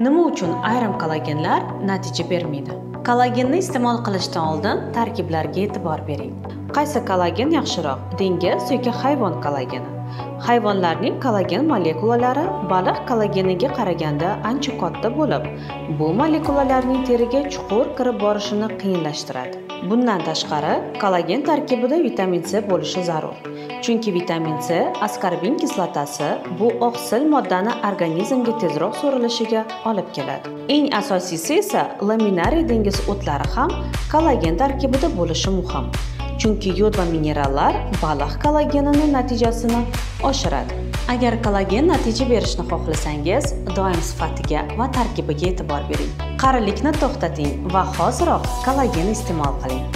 nima uchun ayrim kollagenlar natija bermaydi? Kollagenni iste'mol qilishdan oldin tarkiblarga e'tibor bering. Qaysi kollagen yaxshiroq? Dengiz yoki hayvon kollageni? Hayvonlarning kollagen molekulalari baliq kollageniga qaraganda ancha katta bo'lib bu molekulalarning teriga chuqur kirib borishini qiyinlashtiradi. Bundan tashqari kollagen tarkibida vitamin c bo'lishi zarur chunki vitamin c askorbin kislotasi bu oqsil moddani organizmga tezroq so'rilishiga olib keladi. Eng asosiysi esa laminariy dengiz o'tlari ham kollagen tarkibida bo'lishi muhim. Chunki yod va minerallar baliq kollagenini natijasini oshiradi. Agar kollagen natija berishni xohlasangiz doim sifatiga va tarkibiga e'tibor bering. Qarilikni to'xtating va hoziroq kollagen iste'mol qiling.